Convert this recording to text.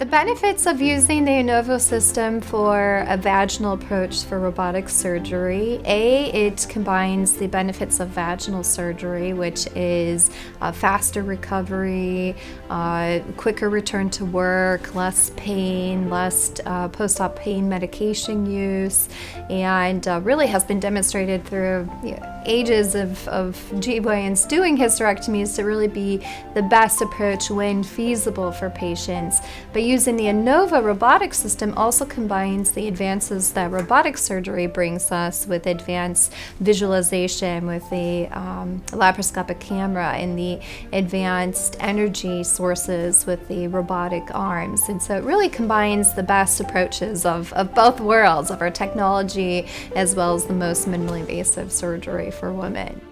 The benefits of using the Anovo system for a vaginal approach for robotic surgery. A, it combines the benefits of vaginal surgery, which is faster recovery, uh, quicker return to work, less pain, less uh, post-op pain medication use, and uh, really has been demonstrated through ages of, of GYNs doing hysterectomies to really be the best approach when feasible for patients. But using the Anovo robotic system also combines the advances that robotic surgery brings us with advanced visualization, with the um, laparoscopic camera, and the advanced energy sources with the robotic arms. And so it really combines the best approaches of, of both worlds, of our technology as well as the most minimally invasive surgery for women.